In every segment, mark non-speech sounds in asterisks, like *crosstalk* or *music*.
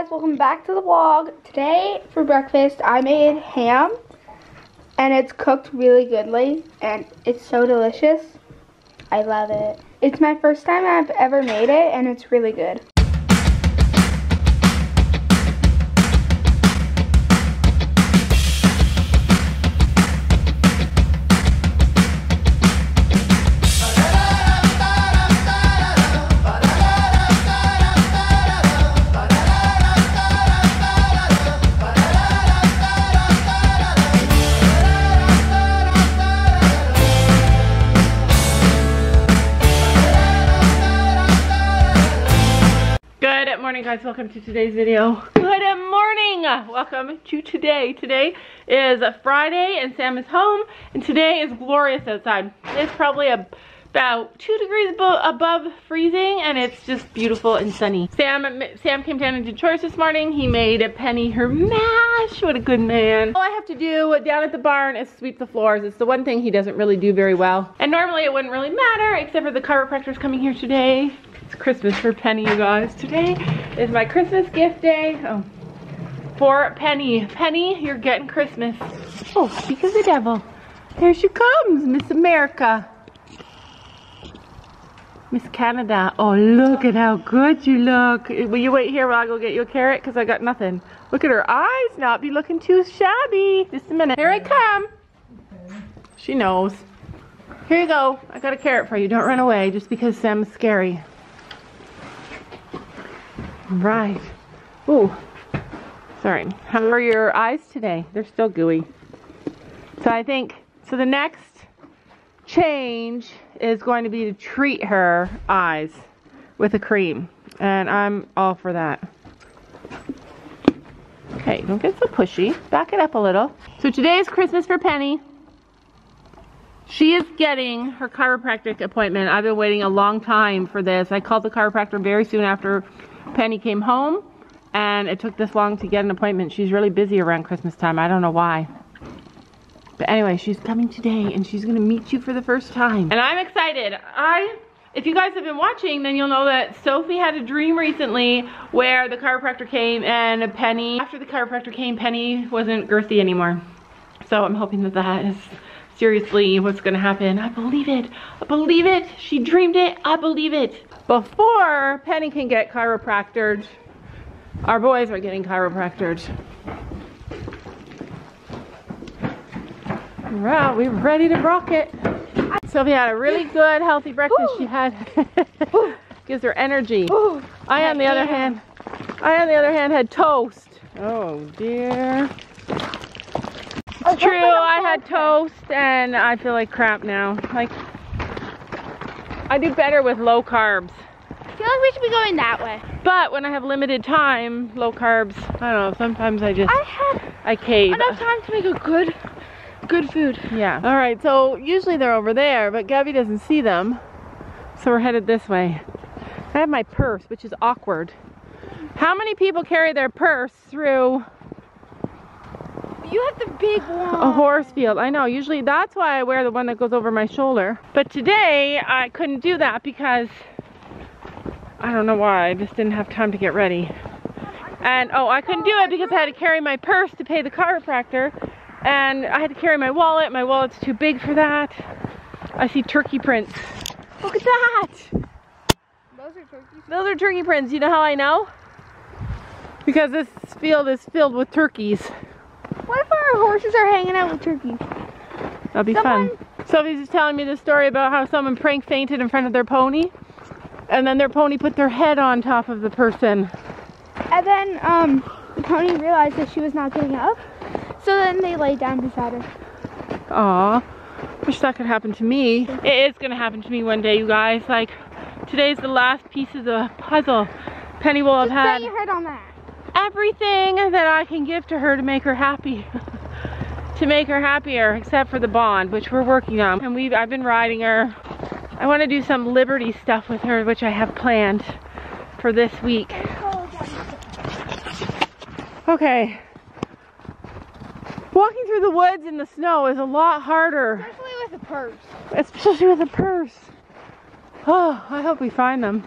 guys, welcome back to the vlog. Today for breakfast I made ham and it's cooked really goodly and it's so delicious. I love it. It's my first time I've ever made it and it's really good. Morning guys, welcome to today's video. Good morning! Welcome to today. Today is a Friday and Sam is home and today is glorious outside. It's probably a, about two degrees above freezing and it's just beautiful and sunny. Sam Sam came down and did chores this morning. He made a Penny her mash. What a good man. All I have to do down at the barn is sweep the floors. It's the one thing he doesn't really do very well. And normally it wouldn't really matter except for the chiropractor's coming here today it's Christmas for Penny, you guys. Today is my Christmas gift day. Oh, for Penny. Penny, you're getting Christmas. Oh, speak of the devil. There she comes, Miss America. Miss Canada. Oh, look at how good you look. Will you wait here while I go get you a carrot? Because I got nothing. Look at her eyes not be looking too shabby. Just a minute. Here I come. She knows. Here you go. I got a carrot for you. Don't run away just because Sam's scary. Right. Ooh. Sorry. How are your eyes today? They're still gooey. So I think, so the next change is going to be to treat her eyes with a cream. And I'm all for that. Okay, don't get so pushy. Back it up a little. So today is Christmas for Penny. She is getting her chiropractic appointment. I've been waiting a long time for this. I called the chiropractor very soon after Penny came home and it took this long to get an appointment. She's really busy around Christmas time. I don't know why. But anyway, she's coming today and she's gonna meet you for the first time. And I'm excited. I, if you guys have been watching, then you'll know that Sophie had a dream recently where the chiropractor came and Penny, after the chiropractor came, Penny wasn't girthy anymore. So I'm hoping that that is seriously what's gonna happen. I believe it. I believe it. She dreamed it. I believe it. Before Penny can get chiropractored, our boys are getting chiropractored. Well, we're ready to rock it. Sylvia had a really good, healthy breakfast. She had *laughs* gives her energy. I, on the other hand, I, on the other hand, had toast. Oh dear. It's true, *laughs* I had toast and I feel like crap now. Like, I do better with low carbs. I feel like we should be going that way. But when I have limited time, low carbs, I don't know, sometimes I just, I had I cave. enough time to make a good, good food. Yeah. All right, so usually they're over there, but Gabby doesn't see them. So we're headed this way. I have my purse, which is awkward. How many people carry their purse through you have the big one. A horse field. I know. Usually that's why I wear the one that goes over my shoulder. But today I couldn't do that because I don't know why. I just didn't have time to get ready. And oh, I couldn't do it because I had to carry my purse to pay the chiropractor. And I had to carry my wallet. My wallet's too big for that. I see turkey prints. Look at that. Those are turkeys. Those are turkey prints. You know how I know? Because this field is filled with turkeys. What if our horses are hanging out with turkeys? That'd be someone... fun. Sophie's just telling me the story about how someone prank fainted in front of their pony. And then their pony put their head on top of the person. And then um, the pony realized that she was not getting up. So then they laid down beside her. Aw. Wish that could happen to me. It is going to happen to me one day, you guys. Like, today's the last piece of the puzzle. Penny will have just had... your head on that everything that I can give to her to make her happy. *laughs* to make her happier, except for the bond, which we're working on. And we've, I've been riding her. I want to do some Liberty stuff with her, which I have planned for this week. Okay. Walking through the woods in the snow is a lot harder. Especially with a purse. Especially with a purse. Oh, I hope we find them.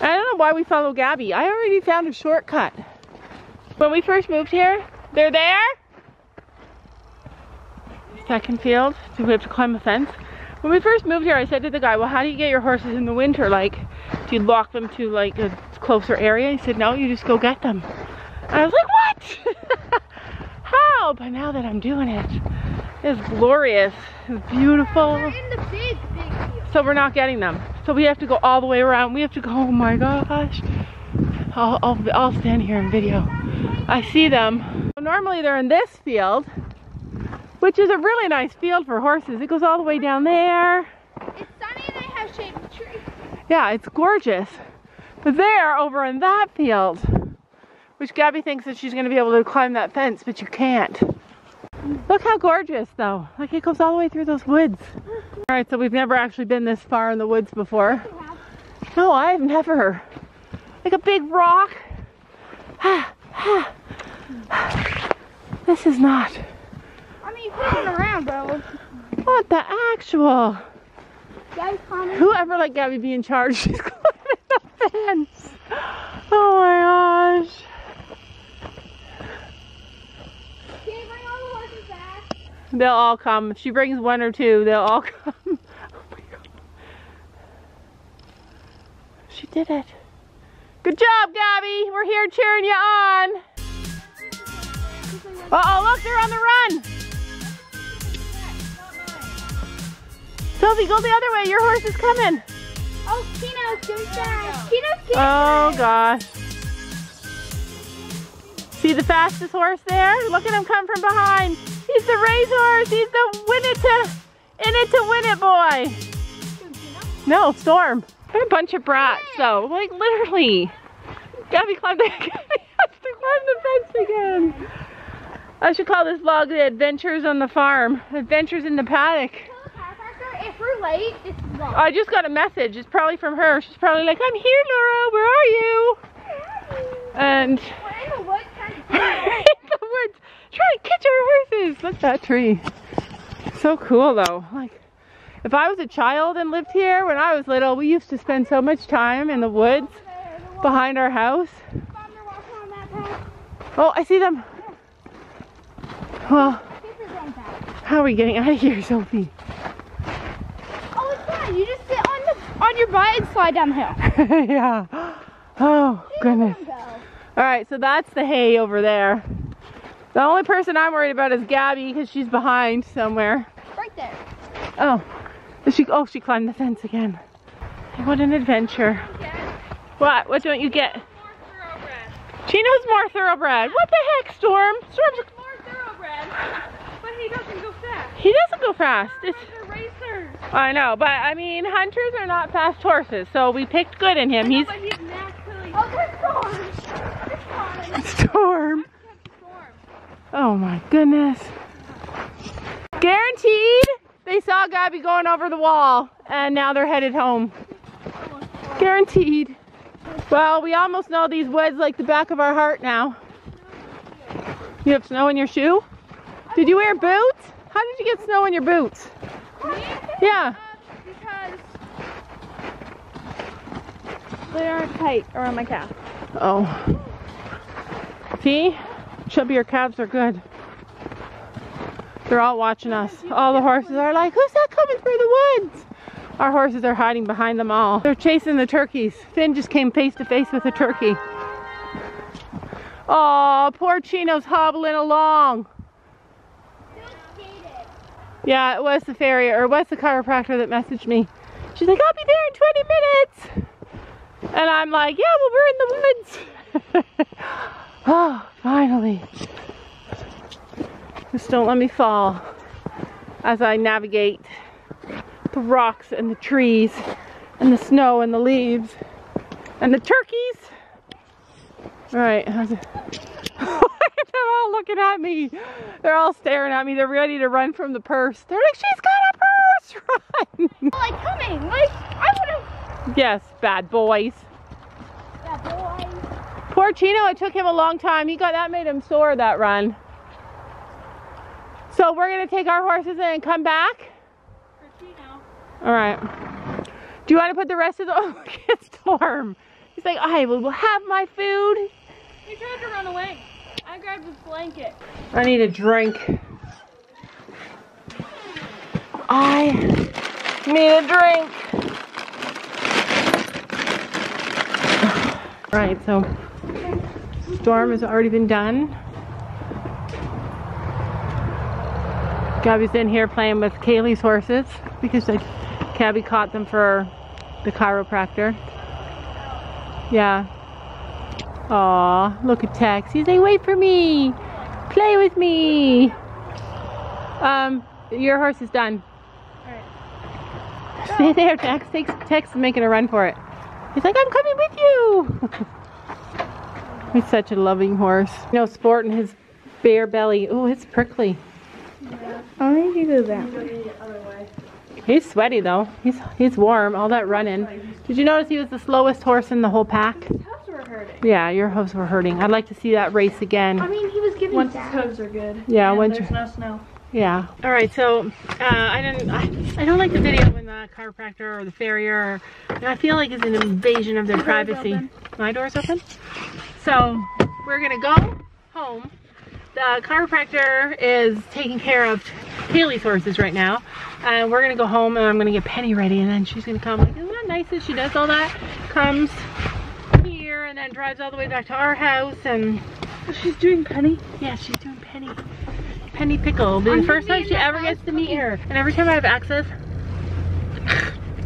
I don't know why we follow Gabby. I already found a shortcut. When we first moved here, they're there. Second field. Do we have to climb a fence? When we first moved here, I said to the guy, well, how do you get your horses in the winter? Like, do you lock them to like a closer area? He said, no, you just go get them. And I was like, what? *laughs* how? But now that I'm doing it, it's glorious. It's beautiful. We're in the big, big field. So we're not getting them. So we have to go all the way around. We have to go, oh my gosh. I'll, I'll, I'll stand here and video. I see them. Normally they're in this field, which is a really nice field for horses. It goes all the way down there. It's sunny and they have shade of tree. Yeah, it's gorgeous. But they're over in that field, which Gabby thinks that she's gonna be able to climb that fence, but you can't. Look how gorgeous though. Like it goes all the way through those woods. All right, so we've never actually been this far in the woods before. No, I've never. Like a big rock. *sighs* Ah, *sighs* this is not. I mean, run around, bro. What the actual? Whoever let Gabby be in charge, *laughs* she's climbing the fence. Oh my gosh. Can you bring all the horses back? They'll all come. If she brings one or two, they'll all *laughs* come. Oh my god. She did it. Good job, Gabby. We're here cheering you on. Uh oh, look, they're on the run. Sophie, go the other way. Your horse is coming. Oh, Tino's doing fast. Tino's getting Oh gosh. See the fastest horse there? Look at him come from behind. He's the racehorse. He's the win it to in it to win it boy. No, Storm. They're a bunch of brats though. Like literally. Gabby climbed the *laughs* Gabby has to climb the fence again. I should call this vlog the Adventures on the Farm. Adventures in the Paddock. Tell the chiropractor, If we're late, this is. I just got a message. It's probably from her. She's probably like, I'm here, Laura. Where are you? And We're in the woods *laughs* the woods trying to catch our horses. Look at that tree. So cool though. Like if I was a child and lived here when I was little, we used to spend so much time in the woods behind our house. Mom, they're walking on that path. Oh, I see them. Well, This is on path. how are we getting out of here, Sophie? Oh, it's fine. You just sit on the on your butt and slide down the hill. *laughs* yeah. Oh, goodness. All right, so that's the hay over there. The only person I'm worried about is Gabby because she's behind somewhere. Right there. Oh, she? Oh, she climbed the fence again. What an adventure! What? What don't you get? She knows more thoroughbred. What the heck, Storm? Storm's. more thoroughbred, but he doesn't go fast. He doesn't go fast. It's. They're racers. I know, but I mean, hunters are not fast horses, so we picked good in him. He's he's naturally Oh, there's storms. It's fine. Storm. storm. Oh my goodness. Guaranteed they saw Gabby going over the wall and now they're headed home. Guaranteed. Well, we almost know these woods like the back of our heart now. You have snow in your shoe? Did you wear boots? How did you get snow in your boots? Yeah. Because they aren't tight around my calf. Oh. See? Chubbier calves are good. They're all watching us. All the horses are like, who's that coming through the woods? Our horses are hiding behind them all. They're chasing the turkeys. Finn just came face to face with a turkey. Oh, poor Chino's hobbling along. Yeah, it was the farrier, or it was the chiropractor that messaged me. She's like, I'll be there in 20 minutes. And I'm like, yeah, well, we're in the woods. oh, *laughs* finally. Just don't let me fall as I navigate the rocks and the trees and the snow and the leaves and the turkeys. All right, how's it? *laughs* They're all looking at me. They're all staring at me. They're ready to run from the purse. They're like, she's got a purse. *laughs* Run. Like coming. Like I would have. yes, bad boys. That boy. Poor Chino, it took him a long time. He got that made him sore that run. So we're gonna take our horses and come back. All right. Do you want to put the rest of the? *laughs* Oh, look at Storm. He's like, I will have my food. He tried to run away. I grabbed his blanket. I need a drink. I need a drink. *sighs* All right, so storm has already been done. Gabby's in here playing with Kaylee's horses because like Gabby caught them for the chiropractor. Yeah. Aw, look at Tex. He's like, wait for me. Play with me. Um, your horse is done. Alright. Stay there, Tex. Tex, Tex is making a run for it. He's like, I'm coming with you. *laughs* He's such a loving horse. You know, sporting his bare belly. Oh, it's prickly. Only if you go that way. He's sweaty though. He's he's warm. All that running. Did you notice he was the slowest horse in the whole pack? How's were hurting? Yeah, your hooves were hurting. I'd like to see that race again. I mean, he was giving Once his hooves are good. Yeah, and once there's no snow. Yeah. All right. So uh, I didn't. I, I don't like the video when the chiropractor or the farrier. Or, I feel like it's an invasion of their privacy. open. My door's open. So we're gonna go home. The chiropractor is taking care of Haley's horses right now, and we're gonna go home and I'm gonna get Penny ready, and then she's gonna come. Like, isn't that nice that she does all that? Comes here and then drives all the way back to our house and She's doing Penny. yeah, she's doing Penny. Penny Pickle. The first time she ever gets to meet her. And every time I have access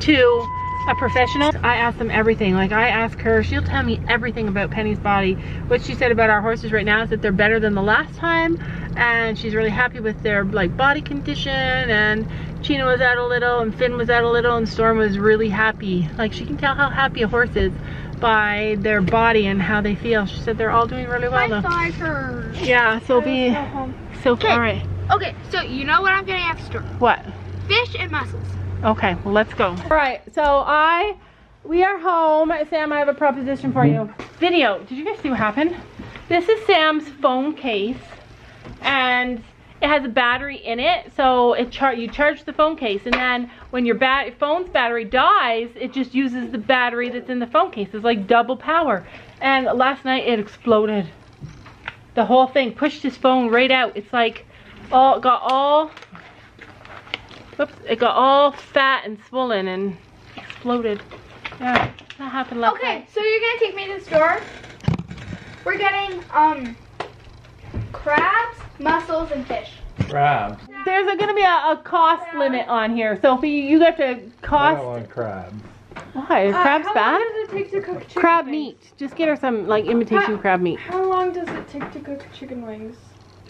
to a professional, I ask them everything. Like I ask her, she'll tell me everything about Penny's body. What she said about our horses right now is that they're better than the last time and she's really happy with their like body condition and Chino was out a little and Finn was out a little and Storm was really happy. Like she can tell how happy a horse is by their body and how they feel. She said they're all doing really well though. Yeah, so be so Okay. all right. Okay, so you know what I'm gonna ask store? What? Fish and mussels. Okay, well let's go. All right, so I we are home. Sam, I have a proposition for you. Video. Did you guys see what happened? This is Sam's phone case, and it has a battery in it. So it char you charge the phone case, and then when your bat phone's battery dies, it just uses the battery that's in the phone case. It's like double power. And last night it exploded. The whole thing pushed his phone right out. It's like all got all Whoops, it got all fat and swollen and exploded. Yeah, that happened last Okay, night. so you're gonna take me to the store. We're getting um crabs, mussels, and fish. Crabs. There's going to be a, a cost limit on here. Sophie. you, you have to I don't cost. want crabs. Why? Are Uh, crabs how bad? long does it take to cook chicken Crab wings? meat. Just get her some like imitation How- crab meat. How long does it take to cook chicken wings?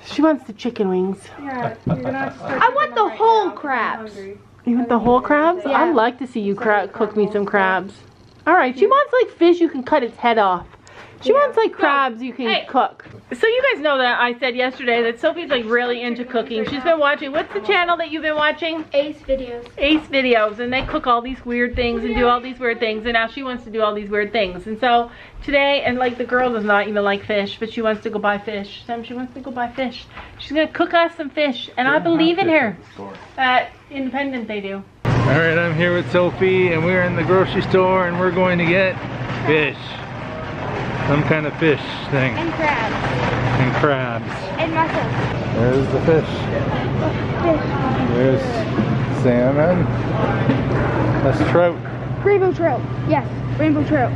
She wants the chicken wings. Yeah, you're gonna have to start I want the them right whole now 'cause crabs. You want the whole crabs? Yeah. I'd like to see you cra- cook me some crabs. All right. She wants like fish you can cut its head off. She wants like crabs you can Hey. cook. So you guys know that I said yesterday that Sophie's like really into cooking. She's been watching. What's the channel that you've been watching? Ace videos. Ace videos, and they cook all these weird things and do all these weird things. And now she wants to do all these weird things. And so today, and like the girl does not even like fish, but she wants to go buy fish. Sam, she wants to go buy fish. She's gonna cook us some fish, and I believe in her. At Independent, they do. All right, I'm here with Sophie, and we're in the grocery store, and we're going to get fish. Some kind of fish thing, And crabs. and crabs. And mussels. There's the fish. There's salmon. That's trout. Rainbow trout. Yes, rainbow trout.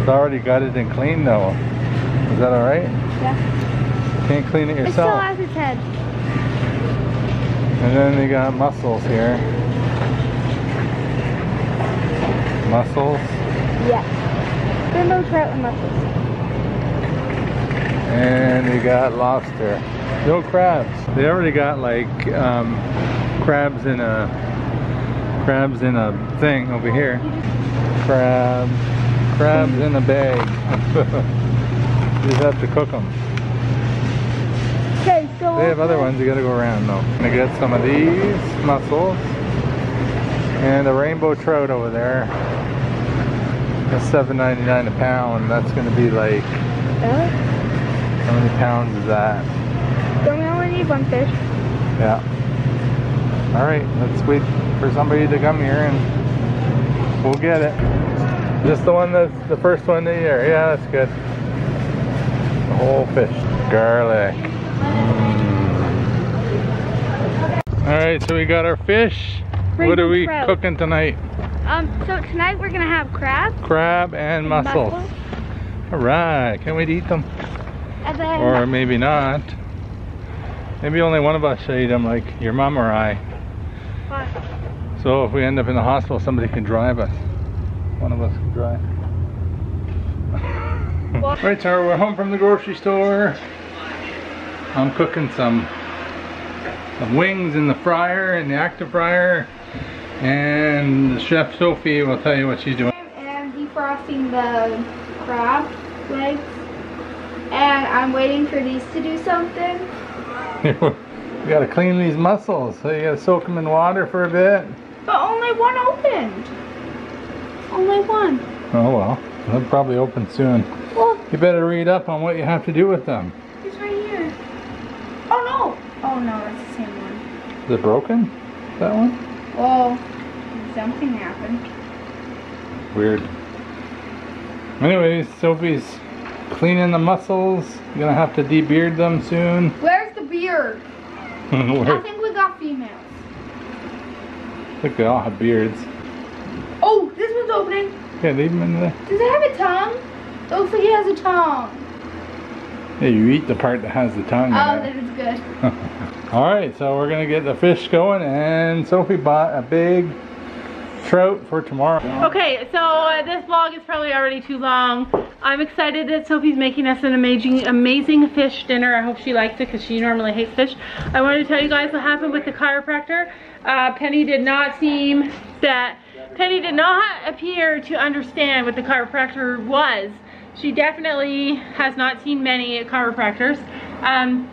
It's already gutted and clean though. Is that all right? Yeah. Can't clean it yourself. It still has its head. And then they got mussels here. Mussels. Yes. Rainbow trout and mussels. And they got lobster. No crabs. They already got like um, crabs in a crabs in a thing over here. Crab, crabs in a bag. *laughs* you just have to cook them. Okay, so They have other ones. You gotta go around though. I'm gonna get some of these mussels and a rainbow trout over there. That's $7.99 a pound. That's gonna be like Really? how many pounds is that? Don't we only need one fish? Yeah. All right, let's wait for somebody to come here and we'll get it. Just the one that's the first one of the year. Yeah, that's good. The whole fish. Garlic. Mm. Alright, so we got our fish. What are we trout. cooking tonight? Um, so tonight we're gonna have crab, Crab and mussels. mussels, Alright, can't wait to eat them. and Or maybe not. Maybe only one of us should eat them, like your mom or I. What? So if we end up in the hospital, somebody can drive us. One of us can drive. All *laughs* right, right, so we're home from the grocery store. I'm cooking some, some wings in the fryer, in the active fryer. And Chef Sophie will tell you what she's doing. and defrosting the crab legs. And I'm waiting for these to do something. *laughs* you gotta clean these mussels, so you gotta soak them in water for a bit. But only one opened. Only one. Oh well, they'll probably open soon. Well, You better read up on what you have to do with them. it's right here. Oh no. Oh no, that's the same one. Is it broken? That one? Well, something happened. Weird. Anyways, Sophie's cleaning the mussels. Gonna have to debeard them soon. *laughs* Where's the beard? I think we got females. Think they all have beards. Oh, this one's opening. Yeah, leave them in there. Does it have a tongue? It looks like it has a tongue. Yeah, you eat the part that has the tongue Oh, that is good. *laughs* Alright, so we're gonna get the fish going and Sophie bought a big trout for tomorrow. Okay, so uh, this vlog is probably already too long. I'm excited that Sophie's making us an amazing, amazing fish dinner. I hope she likes it because she normally hates fish. I wanted to tell you guys what happened with the chiropractor. Uh, Penny did not seem that, Penny did not appear to understand what the chiropractor was. She definitely has not seen many chiropractors. Um,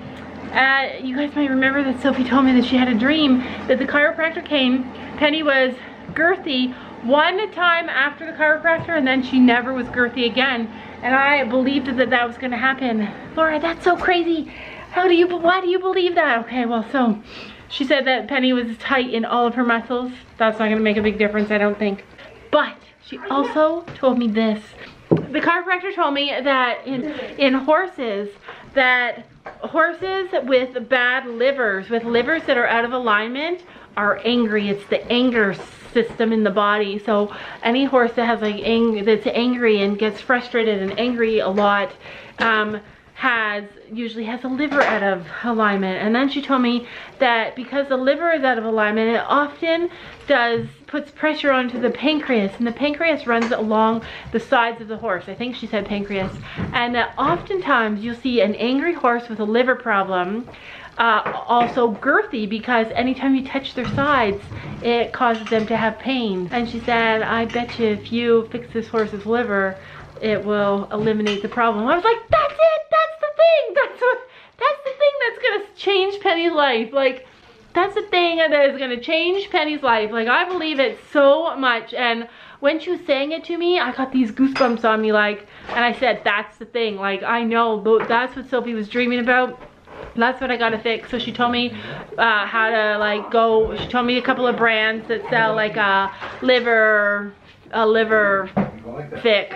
you guys might remember that Sophie told me that she had a dream that the chiropractor came. Penny was girthy one time after the chiropractor and then she never was girthy again. And I believed that that was gonna happen. Laura, that's so crazy. How do you, why do you believe that? Okay, well, so she said that Penny was tight in all of her muscles. That's not gonna make a big difference, I don't think. But she also told me this. The chiropractor told me that in, in horses, that horses with bad livers, with livers that are out of alignment, are angry. It's the anger system in the body. So any horse that has like ang that's angry and gets frustrated and angry a lot, um, has usually has a liver out of alignment and then she told me that because the liver is out of alignment it often does puts pressure onto the pancreas and the pancreas runs along the sides of the horse. I think she said pancreas. And that oftentimes you'll see an angry horse with a liver problem uh, also girthy because anytime you touch their sides it causes them to have pain. And she said i bet you if you fix this horse's liver it will eliminate the problem. I was like, that's it, that's the thing, that's what, that's the thing that's gonna change Penny's life. Like, that's the thing that is gonna change Penny's life. Like, I believe it so much. And when she was saying it to me, I got these goosebumps on me, like, and I said, that's the thing. Like, I know that's what Sophie was dreaming about. That's what I gotta fix. So she told me uh, how to like go. She told me a couple of brands that sell like a liver, a liver fix.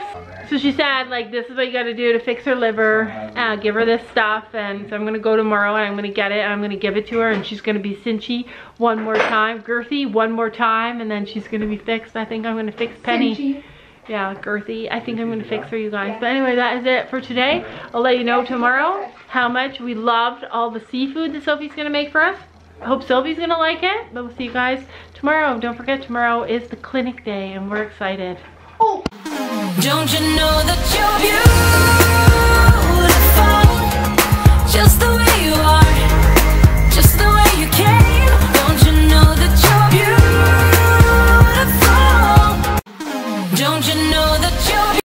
So she said, like, this is what you gotta do to fix her liver. Uh, give her this stuff. And so I'm gonna go tomorrow and I'm gonna get it and I'm gonna give it to her and she's gonna be cinchy one more time, girthy one more time, and then she's gonna be fixed. I think I'm gonna fix Penny. Cinchy. Yeah, girthy. I think I'm gonna fix her, you guys. But anyway, that is it for today. I'll let you know tomorrow how much we loved all the seafood that Sophie's gonna make for us. I hope Sophie's gonna like it. But we'll see you guys tomorrow. Don't forget, tomorrow is the clinic day and we're excited. Oh. Don't you know that you're beautiful? Just the